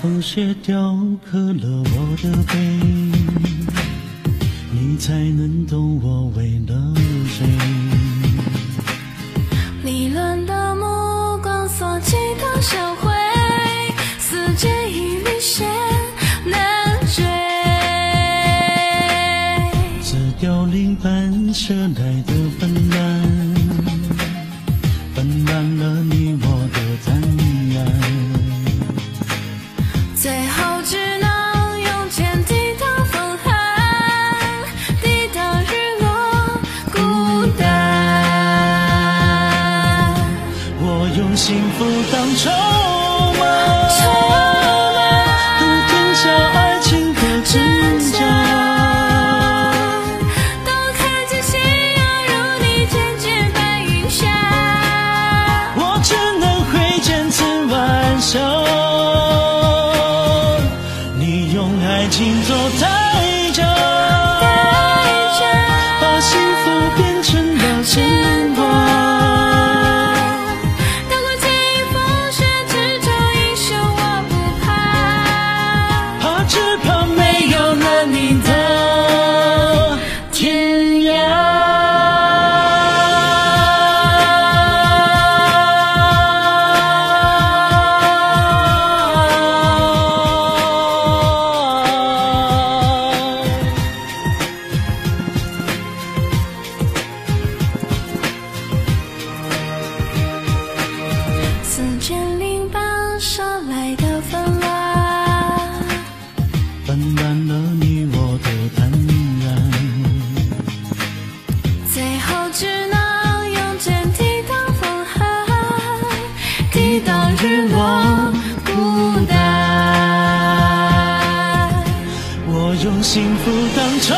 风雪雕刻了我的背，你才能懂我为了谁。理论的目光所及的社会，四界一缕线难追。自凋零般射来的幸福当筹码，下爱情的真假。都看见夕阳如你渐渐白云下，我只能挥剑刺万象。你用爱情做代四千零八捎来的纷乱，纷乱了你我的坦然。最后只能用剑抵挡风寒，抵挡日落孤单。我用幸福当筹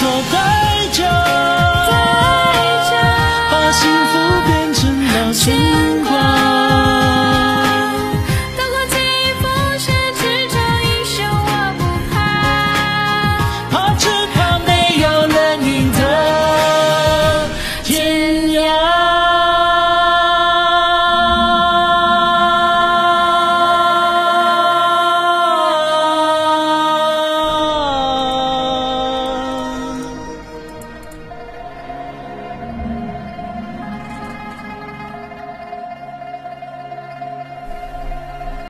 toda